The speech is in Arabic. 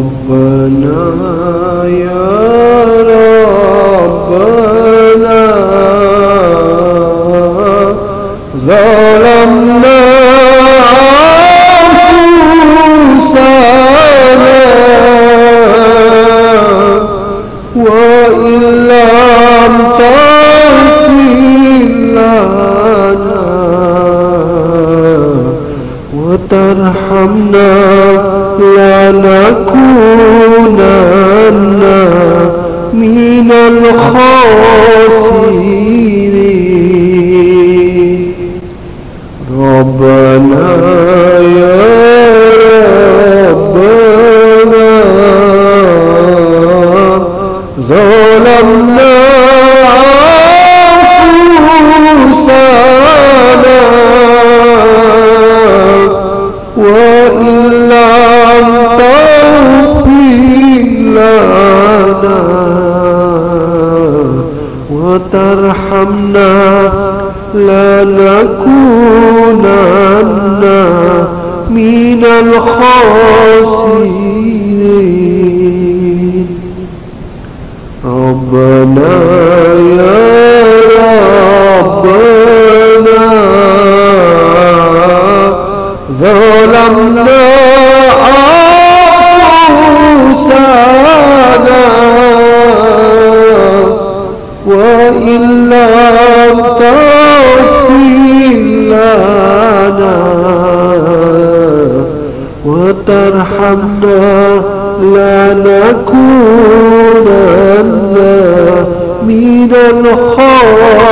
ربنا يا ربنا. ظلمنا أنفسنا وإن لم تغفر لنا وترحمنا. من الخاسرين. ربنا يا ربنا ظلمنا أنفسنا وإن لم تغفر لنا وترحمنا لنكونن من الخاسرين. ربنا يا ربنا ظلمنا وإن لم تغفر لنا وترحمنا لنكونن من الخاسرين.